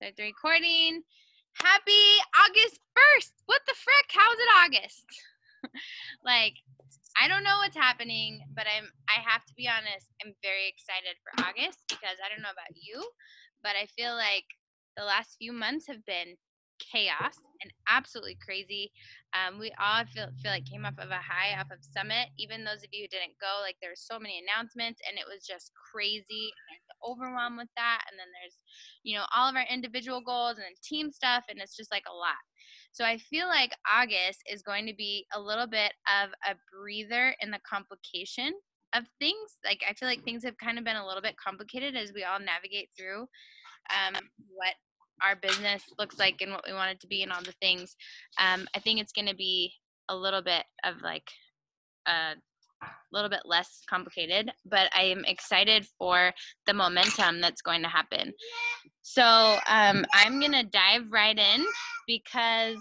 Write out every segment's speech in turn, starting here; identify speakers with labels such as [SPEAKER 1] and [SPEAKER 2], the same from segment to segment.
[SPEAKER 1] Start the recording. Happy August 1st. What the frick? How's it August? like, I don't know what's happening, but I'm I have to be honest, I'm very excited for August because I don't know about you, but I feel like the last few months have been chaos and absolutely crazy. Um, we all feel feel like came off of a high off of Summit. Even those of you who didn't go, like there were so many announcements, and it was just crazy and overwhelmed with that. And then there's, you know, all of our individual goals and team stuff, and it's just like a lot. So I feel like August is going to be a little bit of a breather in the complication of things. Like I feel like things have kind of been a little bit complicated as we all navigate through um, what our business looks like and what we want it to be and all the things. Um, I think it's going to be a little bit of like a little bit less complicated, but I am excited for the momentum that's going to happen. So um, I'm going to dive right in because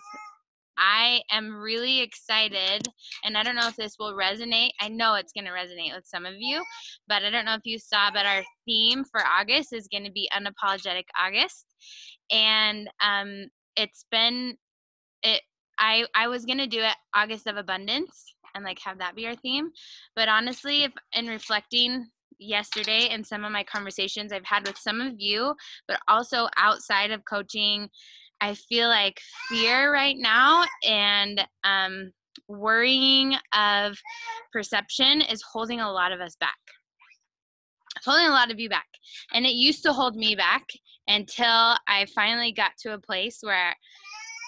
[SPEAKER 1] I am really excited, and I don't know if this will resonate. I know it's going to resonate with some of you, but I don't know if you saw, but our theme for August is going to be Unapologetic August and um, it's been it. I I was gonna do it August of Abundance and like have that be our theme, but honestly, if in reflecting yesterday and some of my conversations I've had with some of you, but also outside of coaching, I feel like fear right now and um, worrying of perception is holding a lot of us back. It's holding a lot of you back. And it used to hold me back until I finally got to a place where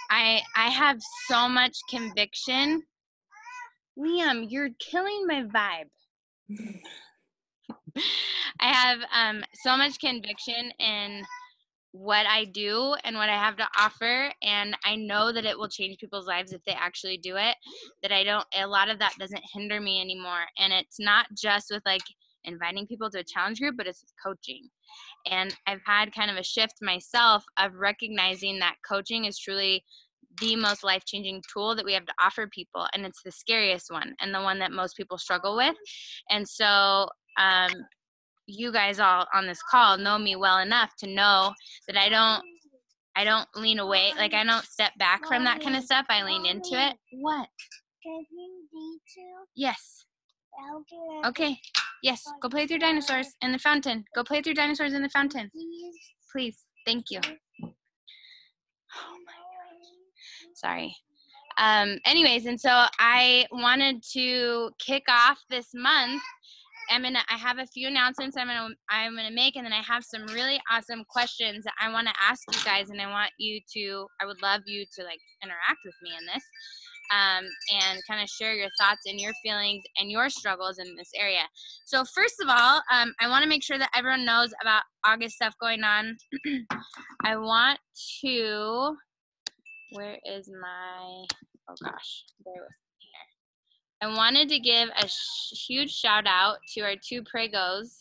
[SPEAKER 1] I I have so much conviction. Liam, you're killing my vibe. I have um, so much conviction in what I do and what I have to offer, and I know that it will change people's lives if they actually do it. That I don't, a lot of that doesn't hinder me anymore. And it's not just with like inviting people to a challenge group, but it's coaching. And I've had kind of a shift myself of recognizing that coaching is truly the most life changing tool that we have to offer people. And it's the scariest one and the one that most people struggle with. And so, um, you guys all on this call know me well enough to know that I don't I don't lean away like I don't step back from that kind of stuff. I lean into it. What? Yes. Okay. Yes. Go play with your dinosaurs in the fountain. Go play with your dinosaurs in the fountain. Please. Thank you. Oh. Sorry. Um, anyways, and so I wanted to kick off this month. I'm gonna I have a few announcements I'm gonna I'm gonna make and then I have some really awesome questions that I wanna ask you guys and I want you to I would love you to like interact with me in this um, and kind of share your thoughts and your feelings and your struggles in this area. So, first of all, um, I want to make sure that everyone knows about August stuff going on. I want to. Where is my. Oh gosh, with me here. I wanted to give a sh- huge shout out to our two pregos,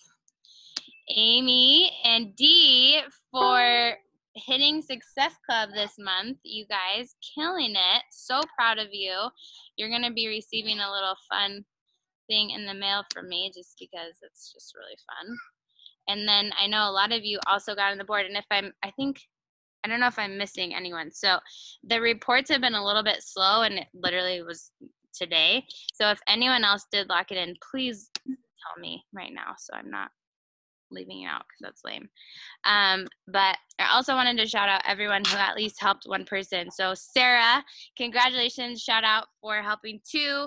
[SPEAKER 1] Amy and Dee, for hitting Success Club this month, you guys, killing it. So proud of you. You're going to be receiving a little fun thing in the mail from me just because it's just really fun. And then I know a lot of you also got on the board. And if I'm, I think, I don't know if I'm missing anyone. So the reports have been a little bit slow and it literally was today. So if anyone else did lock it in, please tell me right now so I'm not leaving you out because that's lame. Um, but I also wanted to shout out everyone who at least helped one person. So Sarah, congratulations! Shout out for helping two.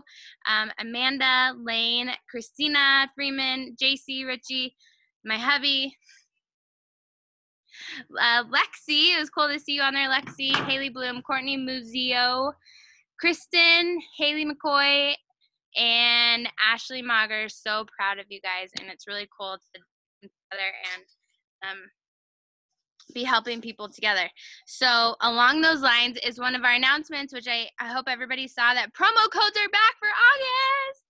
[SPEAKER 1] Um, Amanda, Lane, Christina, Freeman, JC, Richie, my hubby. Uh, Lexi, it was cool to see you on there, Lexi, Haley Bloom, Courtney Muzio, Kristen, Haley McCoy, and Ashley Mager. So proud of you guys, and it's really cool to together and um, be helping people together. So along those lines is one of our announcements, which I, I hope everybody saw that promo codes are back for August.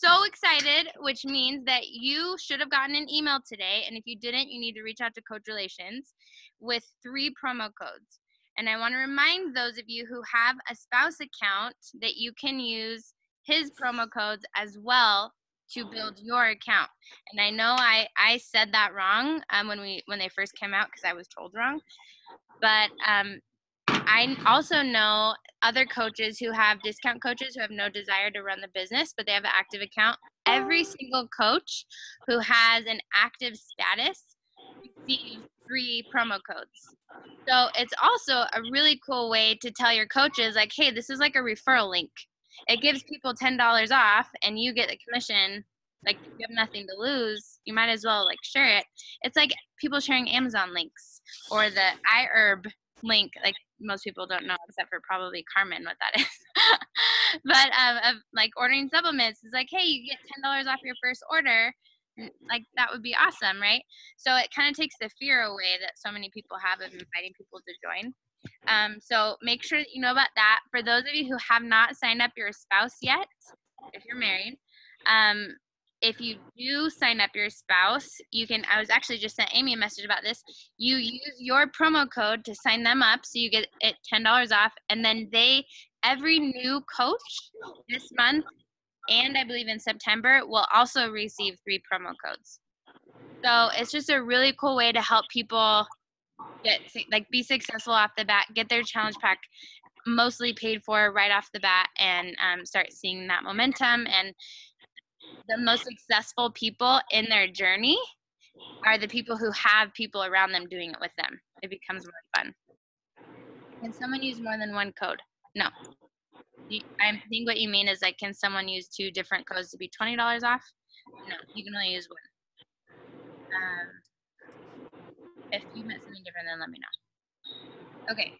[SPEAKER 1] So excited, which means that you should have gotten an email today. And if you didn't, you need to reach out to Coach Relations with three promo codes. And I want to remind those of you who have a spouse account that you can use his promo codes as well to build your account. And I know I I said that wrong um, when we when they first came out because I was told wrong. But um, I also know other coaches who have discount coaches who have no desire to run the business, but they have an active account. Every oh. single coach who has an active status receives free promo codes. So it's also a really cool way to tell your coaches, like, hey, this is like a referral link. It gives people ten dollars off, and you get the commission. Like you have nothing to lose, you might as well like share it. It's like people sharing Amazon links or the iHerb link. Like most people don't know except for probably Carmen what that is. but um, of like ordering supplements is like, hey, you get ten dollars off your first order. Like that would be awesome, right? So it kind of takes the fear away that so many people have of inviting people to join. Um, so make sure that you know about that. For those of you who have not signed up your spouse yet, if you're married, um, if you do sign up your spouse, you can. I was actually just sent Amy a message about this. You use your promo code to sign them up, so you get it ten dollars off, and then they every new coach this month and I believe in September will also receive three promo codes. So it's just a really cool way to help people get like be successful off the bat, get their challenge pack mostly paid for right off the bat, and um, start seeing that momentum and the most successful people in their journey are the people who have people around them doing it with them. It becomes more fun. Can someone use more than one code? No. I think what you mean is like, can someone use two different codes to be twenty dollars off? No, you can only use one. Um, if you meant something different, then let me know. Okay,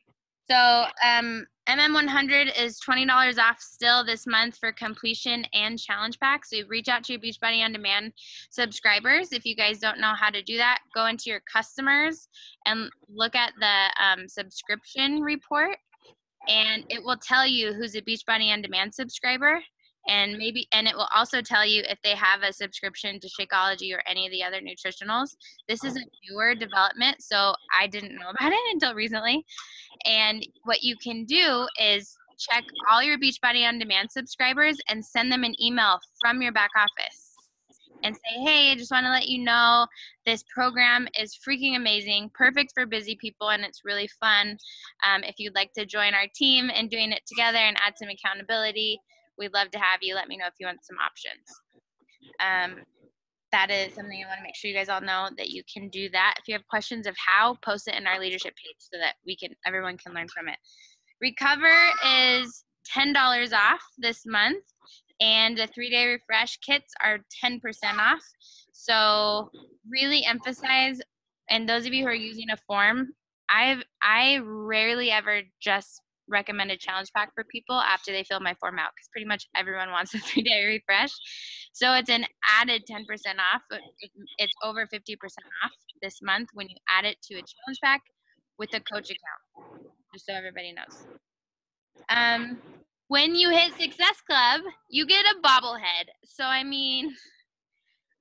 [SPEAKER 1] so um, MM100 is $20 off still this month for completion and challenge packs. So reach out to your Beachbody On Demand subscribers. If you guys don't know how to do that, go into your customers and look at the um, subscription report and it will tell you who's a Beachbody On Demand subscriber and maybe and it will also tell you if they have a subscription to Shakeology or any of the other nutritionals. This is a newer development, so I didn't know about it until recently. And what you can do is check all your Beachbody On Demand subscribers and send them an email from your back office and say, hey, I just want to let you know this program is freaking amazing, perfect for busy people, and it's really fun. Um, if you'd like to join our team and doing it together and add some accountability, we'd love to have you. Let me know if you want some options. Um, that is something I want to make sure you guys all know that you can do that. If you have questions of how, post it in our leadership page so that we can everyone can learn from it. Recover is $10 off this month and the three day refresh kits are 10% off. So really emphasize, and those of you who are using a form, I've I rarely ever just recommend a challenge pack for people after they fill my form out because pretty much everyone wants a three day refresh. So it's an added 10% off. It's over 50% off this month when you add it to a challenge pack with a coach account, just so everybody knows. Um, when you hit Success Club, you get a bobblehead. So, I mean,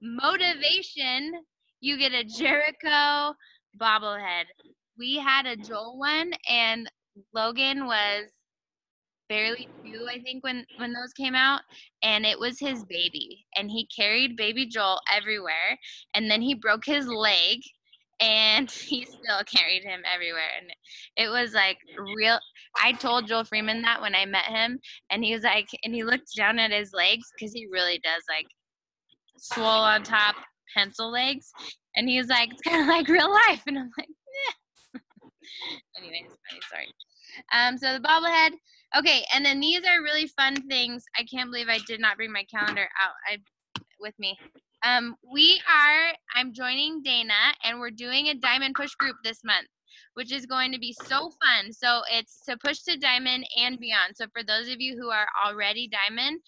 [SPEAKER 1] motivation, you get a Jericho bobblehead. We had a Joel one, and Logan was barely two, I think, when when those came out, and it was his baby, and he carried baby Joel everywhere, and then he broke his leg, and he still carried him everywhere and it was like real i told joel freeman that when i met him and he was like and he looked down at his legs because he really does like swole on top pencil legs and he was like it's kind of like real life and i'm like yeah. anyways funny sorry um so the bobblehead okay and then these are really fun things i can't believe i did not bring my calendar out i with me um, we are, I'm joining Dana and we're doing a diamond push group this month, which is going to be so fun. So it's to push to diamond and beyond. So for those of you who are already diamond,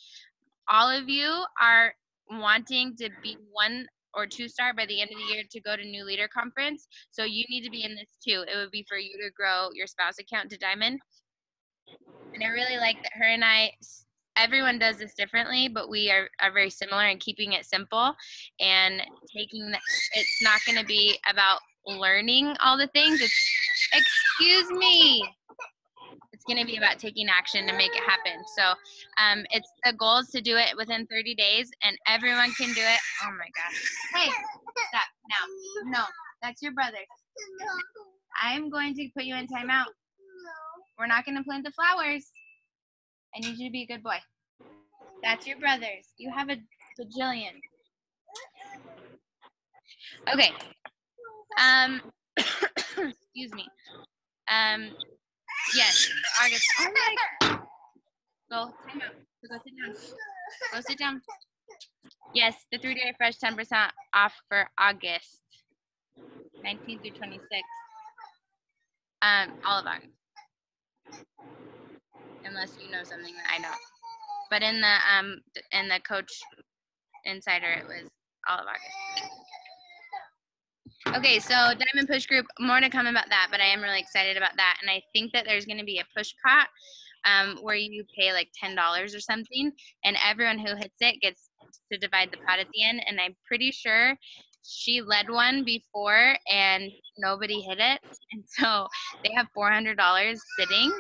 [SPEAKER 1] all of you are wanting to be one or two star by the end of the year to go to new leader conference. So you need to be in this too. It would be for you to grow your spouse account to diamond. And I really like that her and I everyone does this differently, but we are, are very similar in keeping it simple and taking the, it's not going to be about learning all the things. It's, excuse me. Going to be about taking action to make it happen. So um, it's the goal is to do it within 30 days, and everyone can do it. Oh my gosh! Hey, stop now. No, that's your brother. I'm going to put you in timeout. We're not going to plant the flowers. I need you to be a good boy. That's your brothers. You have a bajillion. Okay. Um, excuse me. Um, yes, August. Oh my. Go time out. Go sit down. Go sit down. Yes, the three day fresh 10% off for August 19 through 26. Um, all of August. Unless you know something that I don't. But in the um in the coach insider it was all of August. Okay, so Diamond Push Group, more to come about that, but I am really excited about that. And I think that there's going to be a push pot um, where you pay like $10 or something, and everyone who hits it gets to divide the pot at the end. And I'm pretty sure she led one before and nobody hit it. And so they have $400 sitting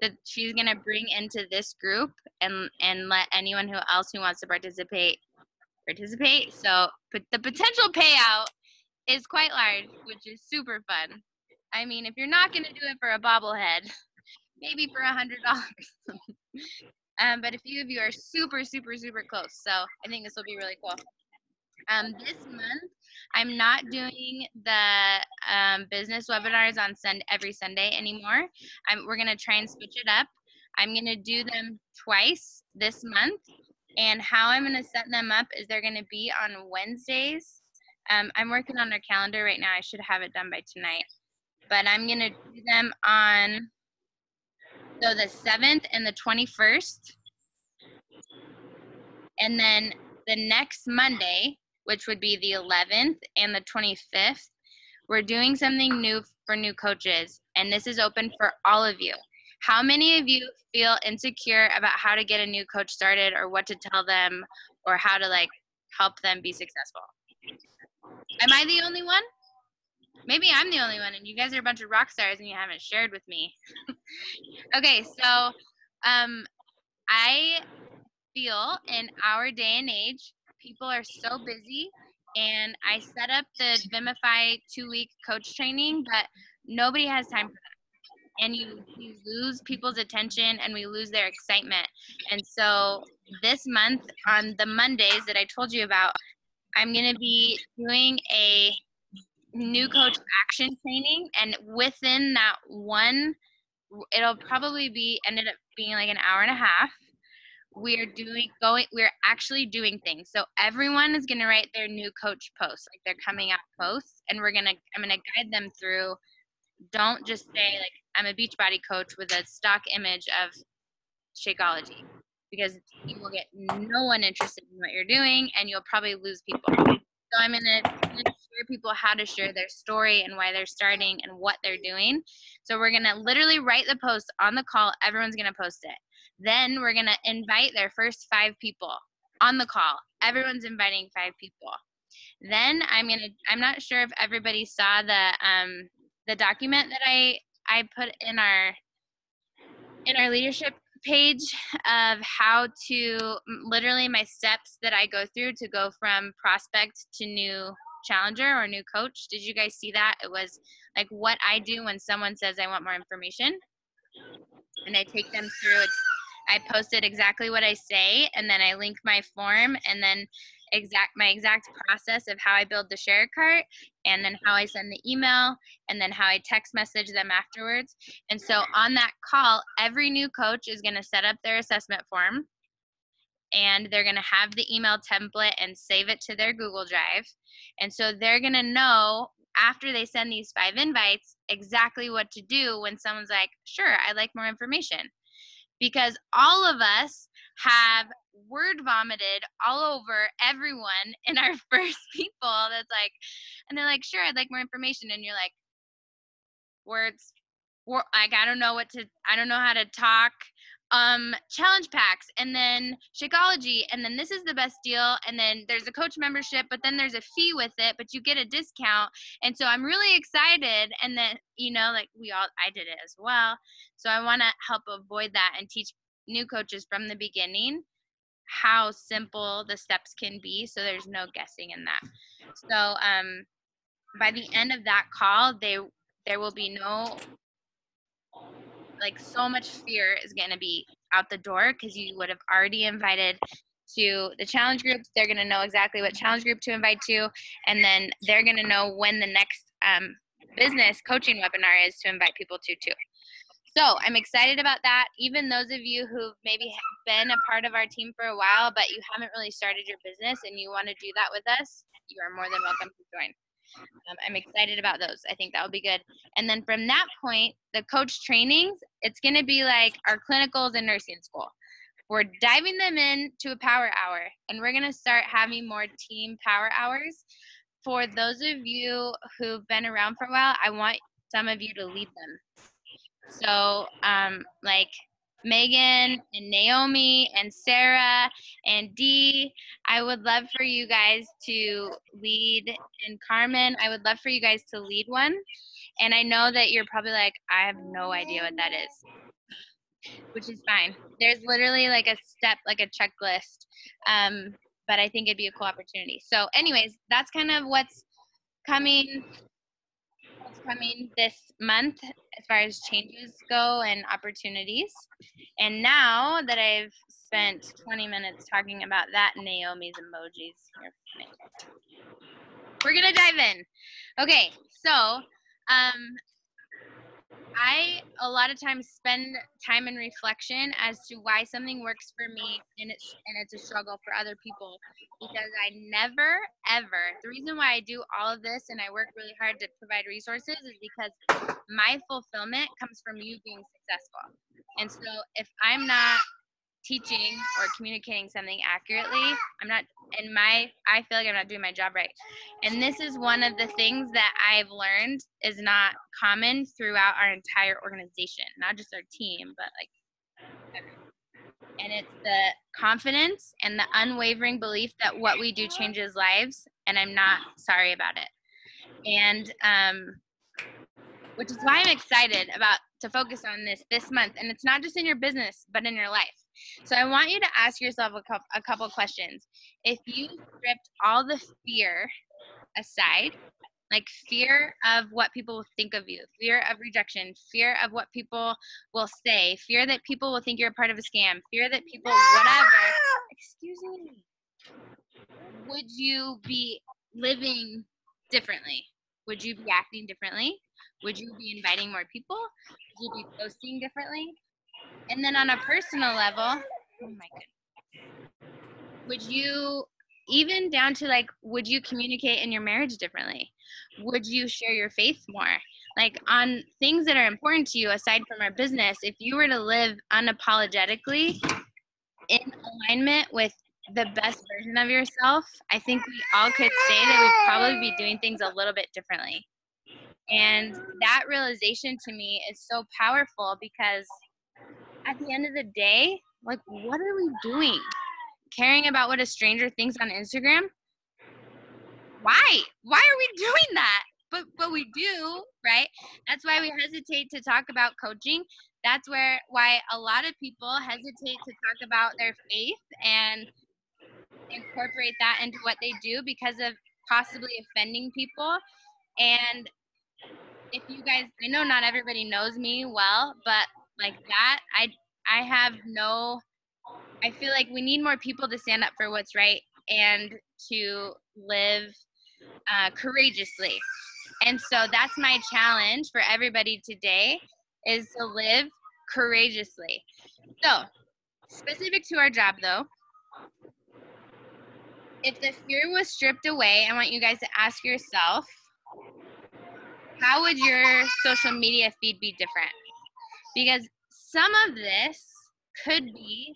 [SPEAKER 1] that she's going to bring into this group and, and let anyone who else who wants to participate participate. So but the potential payout is quite large, which is super fun. I mean, if you're not going to do it for a bobblehead, maybe for a hundred dollars. um, but a few of you are super, super, super close, so I think this will be really cool. Um, this month, I'm not doing the um, business webinars on Sun every Sunday anymore. I'm, we're going to try and switch it up. I'm going to do them twice this month. And how I'm going to set them up is they're going to be on Wednesdays um, I'm working on our calendar right now. I should have it done by tonight. But I'm going to do them on so the 7th and the 21st. And then the next Monday, which would be the 11th and the 25th, we're doing something new for new coaches. And this is open for all of you. How many of you feel insecure about how to get a new coach started or what to tell them or how to like help them be successful? Am I the only one? Maybe I'm the only one, and you guys are a bunch of rock stars and you haven't shared with me. okay, so um, I feel in our day and age, people are so busy, and I set up the Vimify two week coach training, but nobody has time for that. And you, you lose people's attention and we lose their excitement. And so this month, on the Mondays that I told you about, I'm going to be doing a new coach action training. And within that one, it'll probably be ended up being like an hour and a half. We're doing going we're actually doing things. So everyone is gonna write their new coach posts, like they're coming out posts, and we're gonna I'm gonna guide them through don't just say like I'm a beach body coach with a stock image of Shakeology because you will get no one interested in what you're doing and you'll probably lose people. So I'm going to share people how to share their story and why they're starting and what they're doing. So we're going to literally write the post on the call. Everyone's going to post it. Then we're going to invite their first five people on the call. Everyone's inviting five people. Then I'm going to I'm not sure if everybody saw the um the document that I I put in our in our leadership page of how to literally my steps that I go through to go from prospect to new challenger or new coach. Did you guys see that? It was like what I do when someone says I want more information. And I take them through it. I posted exactly what I say and then I link my form and then exact my exact process of how I build the share cart and then how I send the email and then how I text message them afterwards. And so on that call, every new coach is going to set up their assessment form and they're going to have the email template and save it to their Google Drive. And so they're going to know after they send these five invites exactly what to do when someone's like, "Sure, I'd like more information." Because all of us have word vomited all over everyone in our first people that's like and they're like sure i'd like more information and you're like words like i don't know what to i don't know how to talk um challenge packs and then Shakeology and then this is the best deal and then there's a coach membership but then there's a fee with it but you get a discount and so I'm really excited and then you know like we all I did it as well so I want to help avoid that and teach new coaches from the beginning how simple the steps can be so there's no guessing in that so um by the end of that call they there will be no like so much fear is going to be out the door because you would have already invited to the challenge groups. They're going to know exactly what challenge group to invite to, and then they're going to know when the next um, business coaching webinar is to invite people to too. So I'm excited about that. Even those of you who've maybe been a part of our team for a while, but you haven't really started your business and you want to do that with us, you are more than welcome to join. Um, I'm excited about those. I think that will be good. And then from that point, the coach trainings, it's going to be like our clinicals in nursing school. We're diving them in to a power hour, and we're going to start having more team power hours. For those of you who've been around for a while, I want some of you to lead them. So, um, like Megan and Naomi and Sarah and Dee. I would love for you guys to lead, and Carmen, I would love for you guys to lead one. And I know that you're probably like, I have no idea what that is, which is fine. There's literally like a step, like a checklist. Um, but I think it'd be a cool opportunity. So, anyways, that's kind of what's coming coming this month as far as changes go and opportunities. And now that I've spent 20 minutes talking about that, Naomi's emojis. We're going to dive in. Okay, so um, I a lot of times spend time in reflection as to why something works for me and it's and it's a struggle for other people because I never ever the reason why I do all of this and I work really hard to provide resources is because my fulfillment comes from you being successful. And so if I'm not teaching or communicating something accurately i'm not in my i feel like i'm not doing my job right. And this is one of the things that i've learned is not common throughout our entire organization not just our team but like and it's the confidence and the unwavering belief that what we do changes lives and i'm not sorry about it. And um which is why i'm excited about to focus on this this month. And it's not just in your business but in your life so I want you to ask yourself a couple, a couple questions. If you stripped all the fear aside, like fear of what people will think of you, fear of rejection, fear of what people will say, fear that people will think you're a part of a scam, fear that people, whatever. Excuse me. Would you be living differently? Would you be acting differently? Would you be inviting more people? Would you be posting differently? And then on a personal level, oh my goodness, would you even down to like, would you communicate in your marriage differently? Would you share your faith more? Like on things that are important to you aside from our business, if you were to live unapologetically in alignment with the best version of yourself, I think we all could say that we'd probably be doing things a little bit differently. And that realization to me is so powerful because at the end of the day, like, what are we doing? Caring about what a stranger thinks on Instagram? Why? Why are we doing that? But but we do, right? That's why we hesitate to talk about coaching. That's where why a lot of people hesitate to talk about their faith and incorporate that into what they do because of possibly offending people. And if you guys, I know not everybody knows me well, but like that i i have no i feel like we need more people to stand up for what's right and to live uh, courageously. And so that's my challenge for everybody today is to live courageously. So specific to our job though if the fear was stripped away i want you guys to ask yourself how would your social media feed be different because some of this could be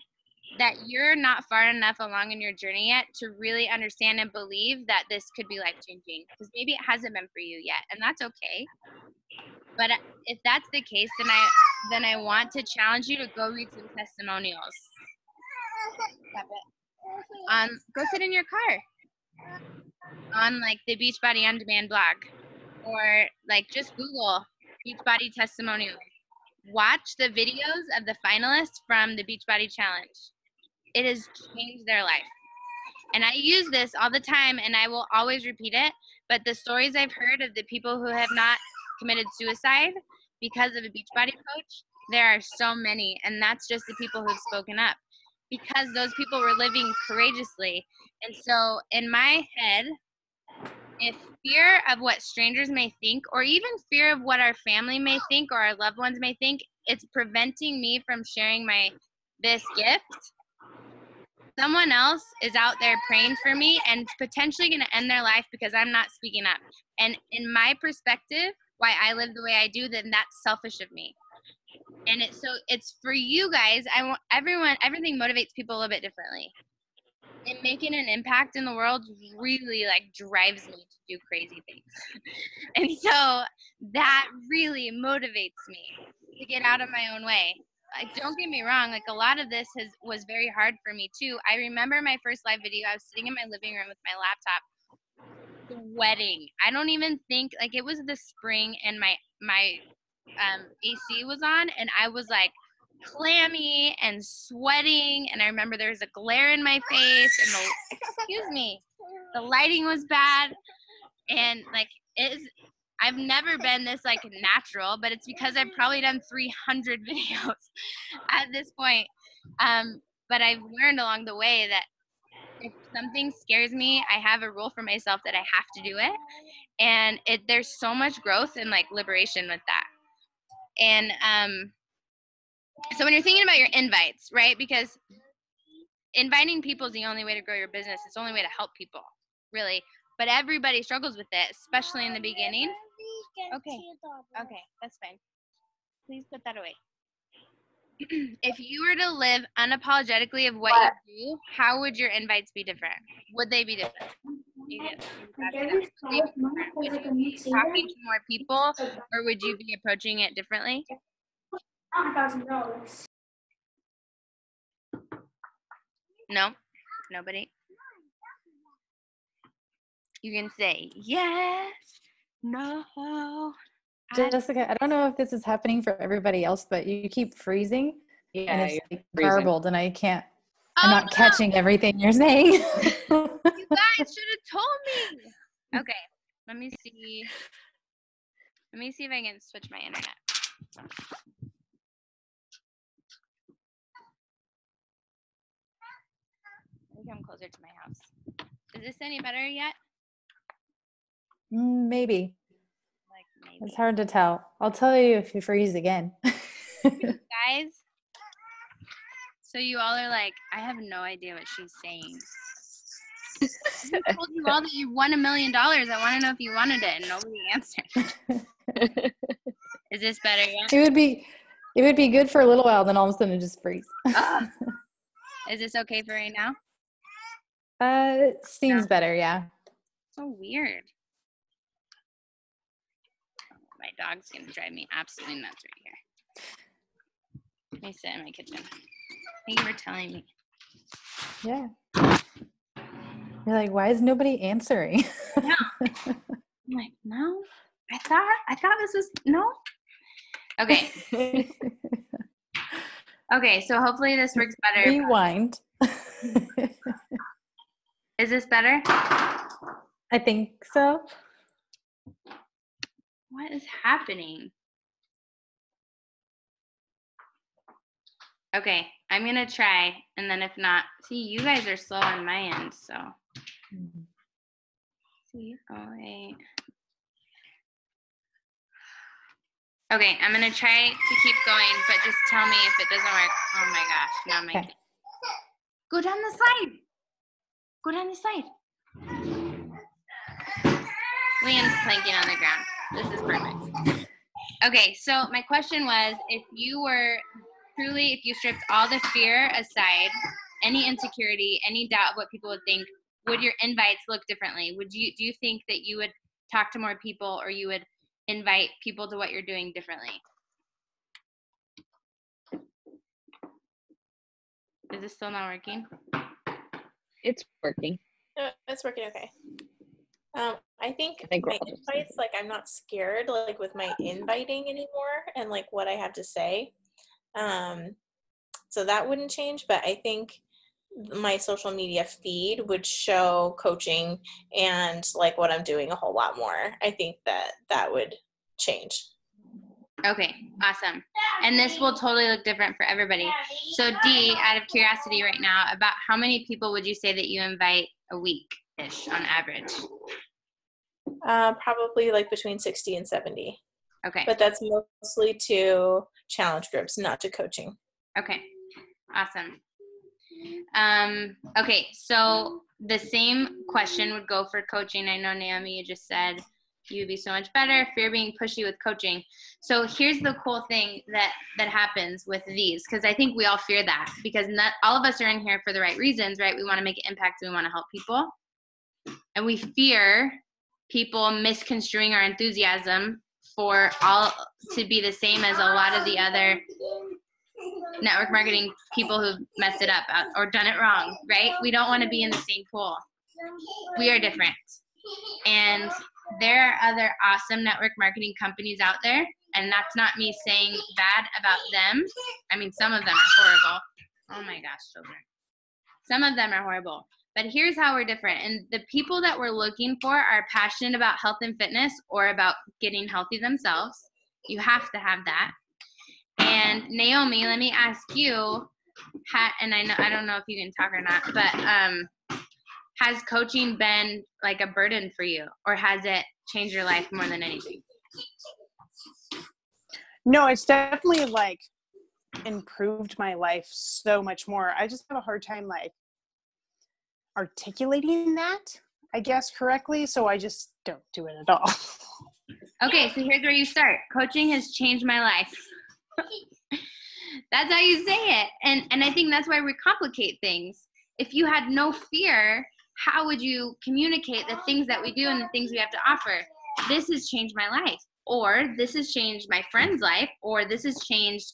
[SPEAKER 1] that you're not far enough along in your journey yet to really understand and believe that this could be life changing because maybe it hasn't been for you yet and that's okay but if that's the case then i then I want to challenge you to go read some testimonials. Um, go sit in your car on like the Beachbody On Demand blog, or like just Google Beachbody testimonials. Watch the videos of the finalists from the Beachbody Challenge. It has changed their life. And I use this all the time and I will always repeat it. But the stories I've heard of the people who have not committed suicide because of a Beachbody coach, there are so many. And that's just the people who've spoken up because those people were living courageously. And so in my head, if fear of what strangers may think, or even fear of what our family may think or our loved ones may think, it's preventing me from sharing my this gift someone else is out there praying for me and potentially going to end their life because I'm not speaking up. And in my perspective, why I live the way I do, then that's selfish of me. And it's so it's for you guys. I want everyone. Everything motivates people a little bit differently. And making an impact in the world really like drives me to do crazy things. and so that really motivates me to get out of my own way. Like don't get me wrong like a lot of this has was very hard for me too. I remember my first live video i was sitting in my living room with my laptop sweating. I don't even think like it was the spring and my my um, ac was on and i was like clammy and sweating and i remember there was a glare in my face and the excuse me the lighting was bad and like it is I've never been this like natural, but it's because I've probably done 300 videos at this point. Um, but I've learned along the way that if something scares me, I have a rule for myself that I have to do it. And it there's so much growth and like liberation with that. And um, so when you're thinking about your invites, right? Because inviting people is the only way to grow your business. It's the only way to help people, really. But everybody struggles with it, especially in the beginning. Okay. Okay, that's fine. Please put that away. if you were to live unapologetically of what, what, you do, how would your invites be different? Would they be different? You talking to more people, or would you be approaching it differently? No, nobody. You can say yes no.
[SPEAKER 2] Jessica, I don't know if this is happening for everybody else, but you keep freezing. Yeah, and it's like garbled, and I can't. Oh, I'm not no. catching everything you're saying. you
[SPEAKER 1] guys should have told me. Okay, let me see. Let me see if I can switch my internet. I closer to my house. Is this any better yet?
[SPEAKER 2] Mm, maybe. Like maybe. It's hard to tell. I'll tell you if you freeze again.
[SPEAKER 1] Guys, so you all are like, I have no idea what she's saying. I told you all that you won a million dollars. I want to know if you wanted it, and nobody answered. Is this better yet?
[SPEAKER 2] It would be, it would be good for a little while. Then all of a sudden, it just freeze.
[SPEAKER 1] uh, is this okay for right now?
[SPEAKER 2] Uh, it seems better. Yeah.
[SPEAKER 1] So weird my dog's gonna drive me absolutely nuts right here. Let me sit in my kitchen. Thank you for telling me.
[SPEAKER 2] Yeah. You're like, why is nobody answering?
[SPEAKER 1] no. I'm like, no. I thought I thought this was no. Okay. okay, so hopefully this works better.
[SPEAKER 2] Rewind.
[SPEAKER 1] is this better?
[SPEAKER 2] I think so.
[SPEAKER 1] What is happening? Okay, I'm gonna try, and then if not, see, you guys are slow on my end, so. See, oh wait. Okay, I'm gonna try to keep going, but just tell me if it doesn't work. Oh my gosh, now my. Okay. Go down the slide. Go down the side. Liam's planking on the ground. This is perfect. Okay, so my question was if you were truly, if you stripped all the fear aside, any insecurity, any doubt of what people would think, would your invites look differently? Would you do you think that you would talk to more people or you would invite people to what you're doing differently? Is this still not working?
[SPEAKER 3] It's working.
[SPEAKER 4] No, it's working okay. Um, I think, I think my invites, like I'm not scared like with my inviting anymore and like what I have to say. Um, so that wouldn't change, but I think my social media feed would show coaching and like what I'm doing a whole lot more. I think that that would change.
[SPEAKER 1] Okay, awesome. And this will totally look different for everybody. So, D, out of curiosity right now, about how many people would you say that you invite a week ish on average?
[SPEAKER 4] Uh, probably like between 60 and 70.
[SPEAKER 1] Okay.
[SPEAKER 4] But that's mostly to challenge groups, not to coaching.
[SPEAKER 1] Okay, awesome. Um, okay, so the same question would go for coaching. I know Naomi, you just said you would be so much better you're being pushy with coaching. So here's the cool thing that that happens with these because i think we all fear that because not all of us are in here for the right reasons right? We want to make an impact we want to help people. And we fear people misconstruing our enthusiasm for all to be the same as a lot of the other network marketing people who've messed it up uh, or done it wrong right? We don't want to be in the same pool. We are different. And there are other awesome network marketing companies out there, and that's not me saying bad about them. I mean, some of them are horrible. Oh my gosh, children. Some of them are horrible. But here's how we're different. And the people that we're looking for are passionate about health and fitness or about getting healthy themselves. You have to have that. And Naomi, let me ask you, and I know I don't know if you can talk or not, but um, has coaching been like a burden for you or has it changed your life more than anything?
[SPEAKER 5] No it's definitely like improved my life so much more. I just have a hard time like articulating that i guess correctly so i just don't do it at all.
[SPEAKER 1] Okay so here's where you start. Coaching has changed my life. That's how you say it. And and i think that's why we complicate things. If you had no fear how would you communicate the things that we do and the things we have to offer? This has changed my life, or this has changed my friend's life, or this has changed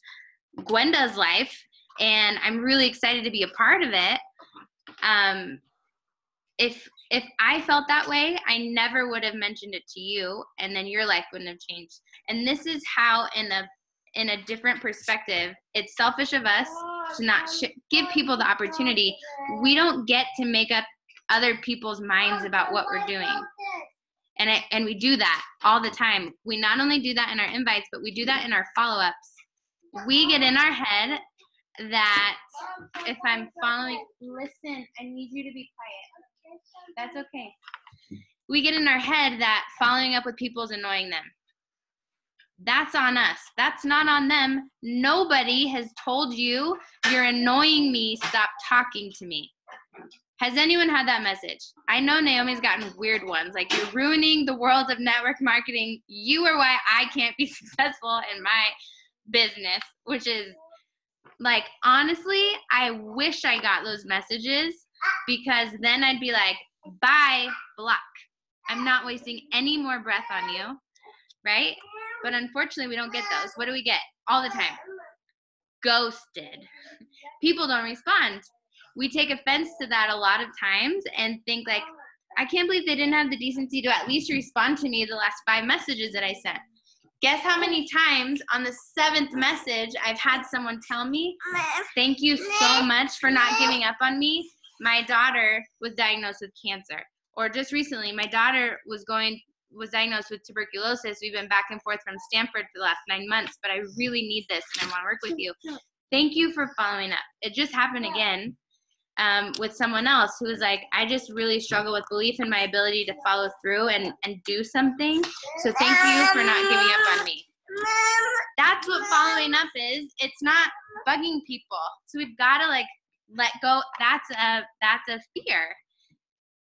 [SPEAKER 1] Gwenda's life, and I'm really excited to be a part of it. Um, if if I felt that way, I never would have mentioned it to you, and then your life wouldn't have changed. And this is how, in a in a different perspective, it's selfish of us to not sh- give people the opportunity. We don't get to make up other people's minds about what we're doing. And I, and we do that all the time. We not only do that in our invites, but we do that in our follow-ups. We get in our head that if I'm following, listen, I need you to be quiet. That's okay. We get in our head that following up with people is annoying them. That's on us. That's not on them. Nobody has told you you're annoying me. Stop talking to me. Has anyone had that message? I know Naomi's gotten weird ones. Like, you're ruining the world of network marketing. You are why I can't be successful in my business, which is like, honestly, I wish I got those messages because then I'd be like, bye, block. I'm not wasting any more breath on you, right? But unfortunately, we don't get those. What do we get all the time? Ghosted. People don't respond we take offense to that a lot of times and think like i can't believe they didn't have the decency to at least respond to me the last five messages that i sent. Guess how many times on the seventh message i've had someone tell me thank you so much for not giving up on me. My daughter was diagnosed with cancer. Or just recently my daughter was going was diagnosed with tuberculosis. We've been back and forth from stanford for the last nine months but i really need this and i want to work with you. Thank you for following up. It just happened again um, with someone else who was like, I just really struggle with belief in my ability to follow through and, and do something. So thank you for not giving up on me. That's what following up is. It's not bugging people. So we've got to like let go. That's a that's a fear.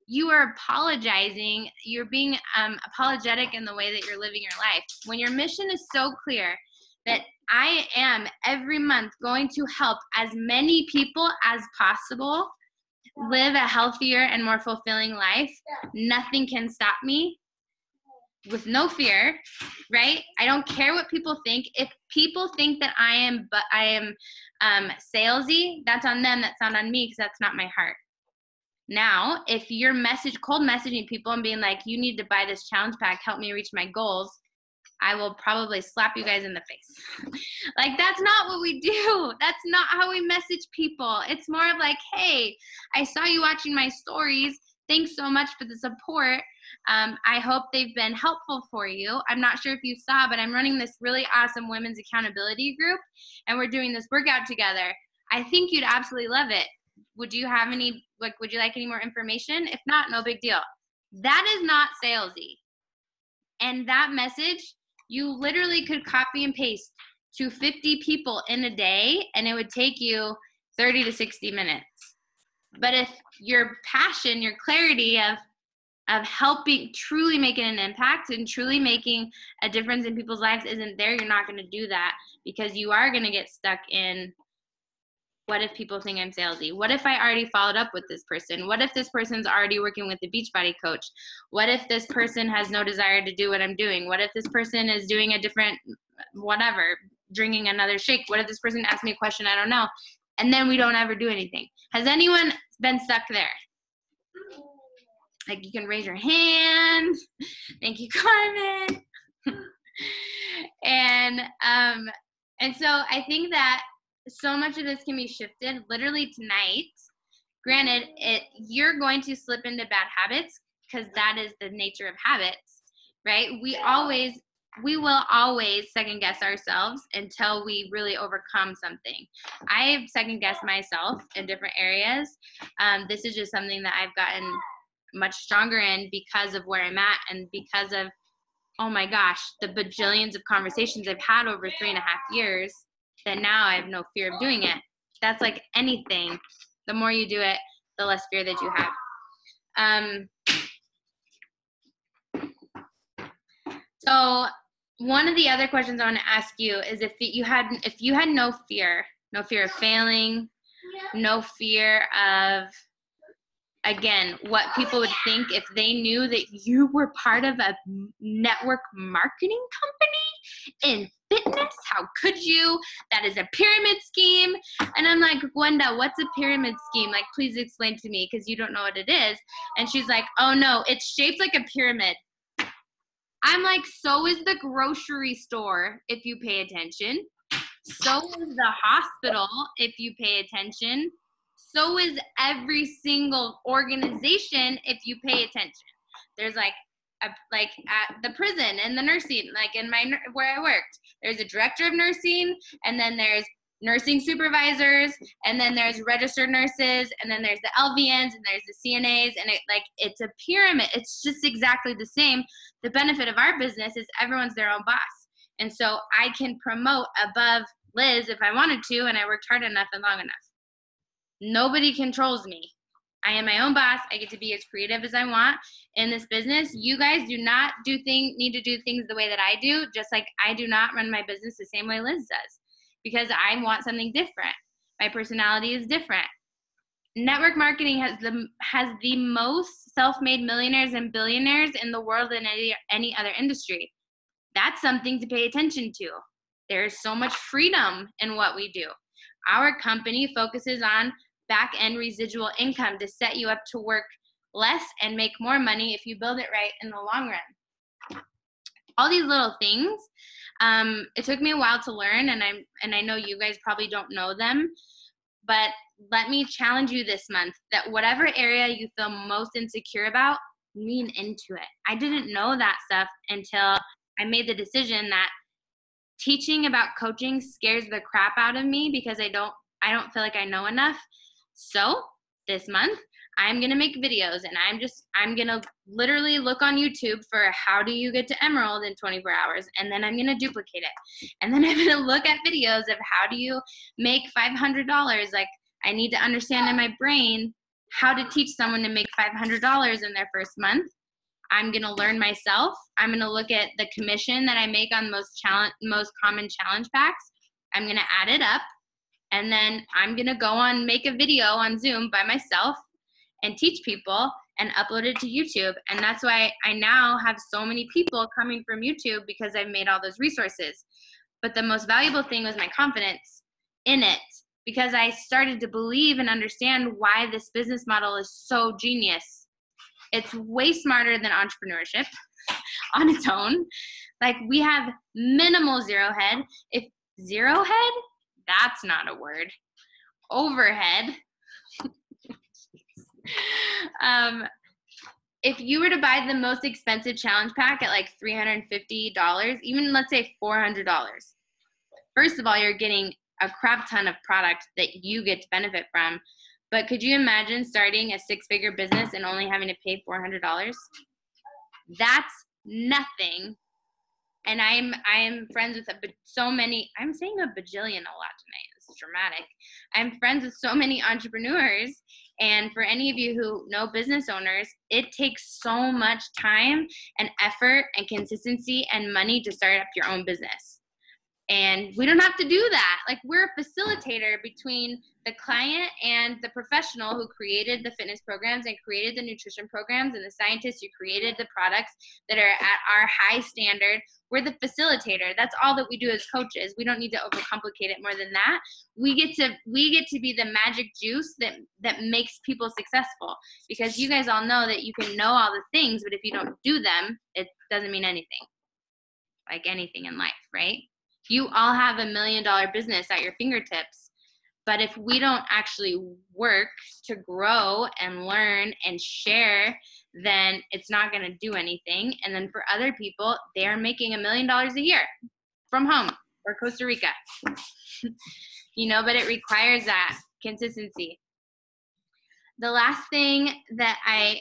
[SPEAKER 1] You are apologizing. You're being um, apologetic in the way that you're living your life. When your mission is so clear that I am every month going to help as many people as possible live a healthier and more fulfilling life. Nothing can stop me. with no fear, right? I don't care what people think. If people think that I am, but I am um, salesy, that's on them. That's not on me because that's not my heart. Now, if you're message cold messaging people and being like, "You need to buy this challenge pack, help me reach my goals," I will probably slap you guys in the face. like that's not what we do. That's not how we message people. It's more of like, "Hey, I saw you watching my stories. Thanks so much for the support. Um, I hope they've been helpful for you. I'm not sure if you saw, but I'm running this really awesome women's accountability group, and we're doing this workout together. I think you'd absolutely love it. Would you have any, like, would you like any more information? If not, no big deal. That is not salesy. And that message, you literally could copy and paste to 50 people in a day, and it would take you 30 to 60 minutes. But if your passion, your clarity of of helping truly making an impact and truly making a difference in people's lives isn't there, you're not going to do that because you are going to get stuck in what if people think I'm salesy? What if I already followed up with this person? What if this person's already working with the Beachbody coach? What if this person has no desire to do what I'm doing? What if this person is doing a different whatever, drinking another shake? What if this person asks me a question I don't know? And then we don't ever do anything. Has anyone been stuck there? like you can raise your hand thank you carmen and um and so i think that so much of this can be shifted literally tonight granted it you're going to slip into bad habits because that is the nature of habits right we always we will always second guess ourselves until we really overcome something. I've second guessed myself in different areas. Um, this is just something that I've gotten much stronger in because of where I'm at and because of, oh my gosh, the bajillions of conversations I've had over three and a half years that now I have no fear of doing it. That's like anything. The more you do it, the less fear that you have. Um, so one of the other questions I want to ask you is if you had if you had no fear, no fear of failing, no fear of again what people would think if they knew that you were part of a network marketing company in fitness? How could you? That is a pyramid scheme. And i'm like gwenda what's a pyramid scheme? Like please explain to me because you don't know what it is and she's like oh no it's shaped like a pyramid. I'm like so is the grocery store if you pay attention. So is the hospital if you pay attention. So is every single organization if you pay attention. There's like like at the prison and the nursing, like in my where I worked, there's a director of nursing, and then there's nursing supervisors, and then there's registered nurses, and then there's the LVNs, and there's the CNAs, and it like it's a pyramid. It's just exactly the same. The benefit of our business is everyone's their own boss, and so I can promote above Liz if I wanted to, and I worked hard enough and long enough. Nobody controls me. I am my own boss. I get to be as creative as I want in this business. You guys do not do thing need to do things the way that I do, just like I do not run my business the same way Liz does because I want something different. My personality is different. Network marketing has the has the most self-made millionaires and billionaires in the world than any, any other industry. That's something to pay attention to. There's so much freedom in what we do. Our company focuses on back end residual income to set you up to work less and make more money if you build it right in the long run. All these little things, um, it took me a while to learn, and I'm and I know you guys probably don't know them, but let me challenge you this month that whatever area you feel most insecure about, lean into it. I didn't know that stuff until I made the decision that teaching about coaching scares the crap out of me because I don't I don't feel like I know enough. So, this month I'm to make videos and I'm just I'm to literally look on YouTube for how do you get to emerald in 24 hours and then I'm to duplicate it. And then I'm to look at videos of how do you make $500 like I need to understand in my brain how to teach someone to make $500 in their first month I'm to learn myself. I'm to look at the commission that I make on most challenge most common challenge packs. I'm to add it up and then I'm to go on make a video on Zoom by myself and teach people and upload it to YouTube. And that's why I now have so many people coming from YouTube because I've made all those resources. But the most valuable thing was my confidence in it because I started to believe and understand why this business model is so genius. It's way smarter than entrepreneurship on its own. Like we have minimal zero head. If zero head, that's not a word. Overhead. um, if you were to buy the most expensive challenge pack at like $350, even let's say $400, first of all, you're getting a crap ton of product that you get to benefit from. But could you imagine starting a six figure business and only having to pay $400? That's nothing. And I'm I'm friends with a, so many. I'm saying a bajillion a lot tonight. It's dramatic. I'm friends with so many entrepreneurs, and for any of you who know business owners, it takes so much time and effort and consistency and money to start up your own business. And we don't have to do that. Like we're a facilitator between the client and the professional who created the fitness programs and created the nutrition programs and the scientists who created the products that are at our high standard. We're the facilitator. That's all that we do as coaches. We don't need to overcomplicate it more than that. We get to we get to be the magic juice that that makes people successful because you guys all know that you can know all the things, but if you don't do them, it doesn't mean anything. Like anything in life, right? You all have a million dollar business at your fingertips. But if we don't actually work to grow and learn and share, then it's not going to do anything. And then for other people, they are making a million dollars a year from home or Costa Rica. you know, but it requires that consistency. The last thing that I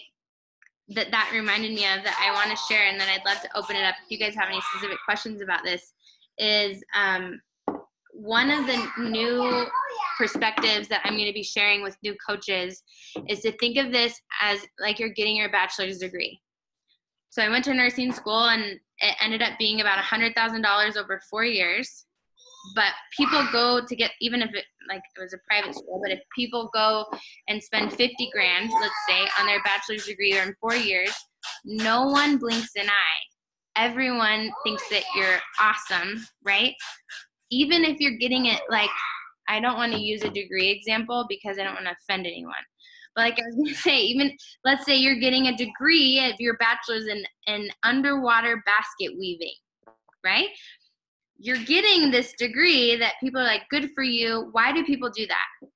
[SPEAKER 1] that that reminded me of that I want to share and then I'd love to open it up if you guys have any specific questions about this is um, one of the new perspectives that I'm going to be sharing with new coaches is to think of this as like you're getting your bachelor's degree. So I went to nursing school and it ended up being about a $100,000 over four years. But people go to get, even if it like it was a private school, but if people go and spend 50 grand, let's say, on their bachelor's degree or in four years, no one blinks an eye everyone thinks that you're awesome, right? Even if you're getting it like I don't want to use a degree example because I don't want to offend anyone. But like I was gonna say, even let's say you're getting a degree of your bachelor's in, in underwater basket weaving, right? You're getting this degree that people are like, good for you. Why do people do that?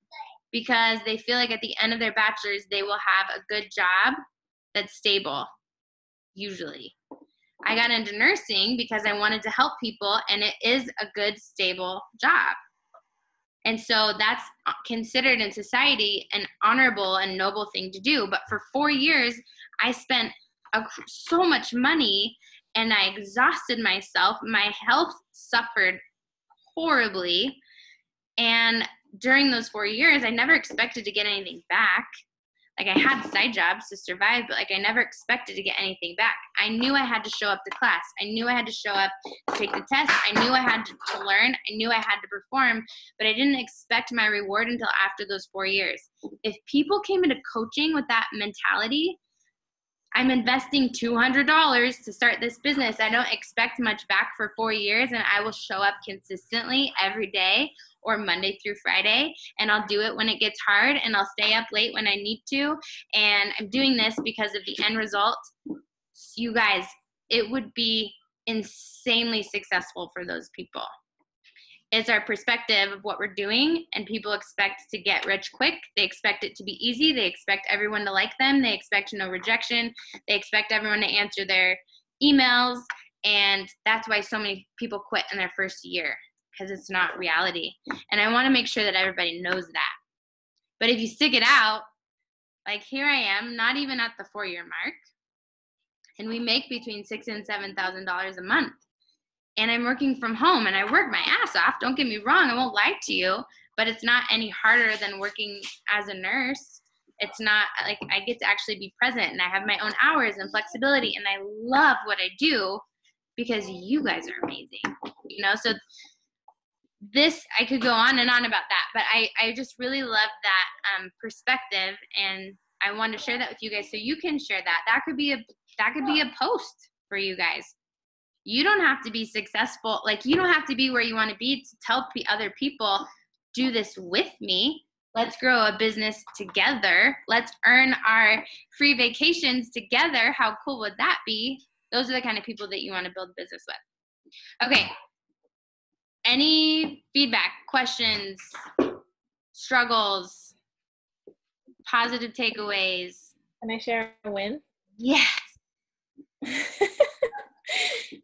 [SPEAKER 1] Because they feel like at the end of their bachelor's, they will have a good job that's stable, usually. I got into nursing because I wanted to help people, and it is a good, stable job. And so that's considered in society an honorable and noble thing to do. But for four years, I spent a, so much money and I exhausted myself. My health suffered horribly. And during those four years, I never expected to get anything back like I had side jobs to survive, but like I never expected to get anything back. I knew I had to show up to class. I knew I had to show up to take the test. I knew I had to, to learn. I knew I had to perform, but I didn't expect my reward until after those four years. If people came into coaching with that mentality, I'm investing $200 to start this business. I don't expect much back for four years, and I will show up consistently every day or Monday through Friday. And I'll do it when it gets hard, and I'll stay up late when I need to. And I'm doing this because of the end result. You guys, it would be insanely successful for those people it's our perspective of what we're doing and people expect to get rich quick they expect it to be easy they expect everyone to like them they expect no rejection they expect everyone to answer their emails and that's why so many people quit in their first year because it's not reality and i want to make sure that everybody knows that but if you stick it out like here i am not even at the four year mark and we make between six and seven thousand dollars a month and I'm working from home and I work my ass off. Don't get me wrong, I won't lie to you, but it's not any harder than working as a nurse. It's not like I get to actually be present and I have my own hours and flexibility and I love what I do because you guys are amazing. You know, so this I could go on and on about that, but I I just really love that um, perspective and I wanted to share that with you guys so you can share that. That could be a that could be a post for you guys. You don't have to be successful. Like you don't have to be where you want to be to tell the other people do this with me. Let's grow a business together. Let's earn our free vacations together. How cool would that be? Those are the kind of people that you want to build business with. Okay. Any feedback, questions, struggles, positive takeaways?
[SPEAKER 4] Can I share a win?
[SPEAKER 1] Yes.